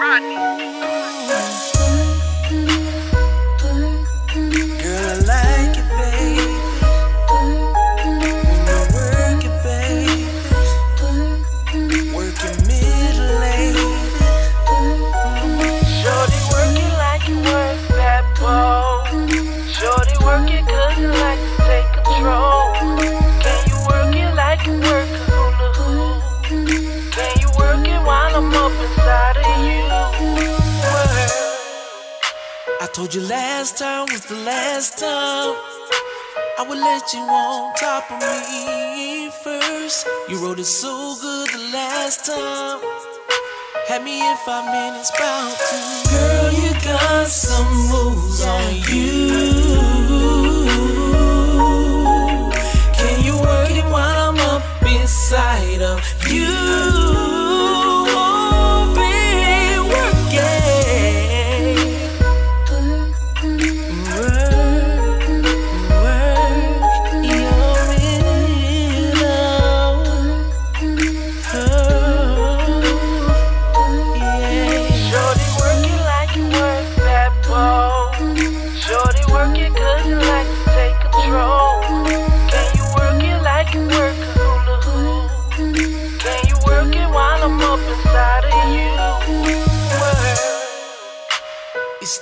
Rodnae. Told you last time was the last time. I would let you on top of me first. You rode it so good the last time. Had me in five minutes, bout to. Girl, you got some moves on you. Can you work it while I'm up inside of you?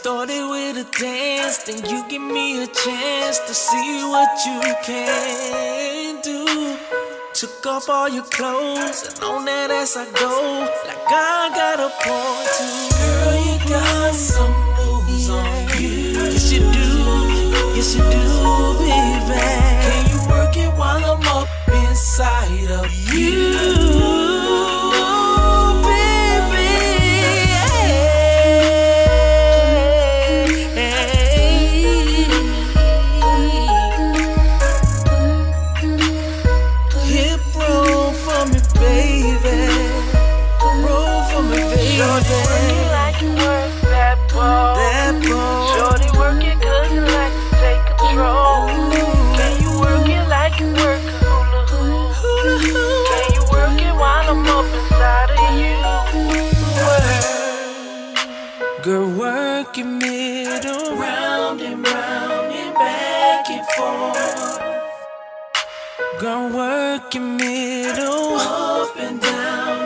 Started with a dance, then you give me a chance to see what you can do. Took off all your clothes, and on that ass I go, like I got a point to. Girl, you got some Girl, working middle round and round and back and forth. Girl, working middle, up and down.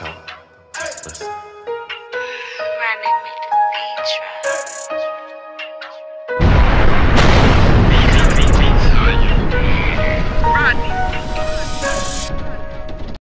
talk. Listen.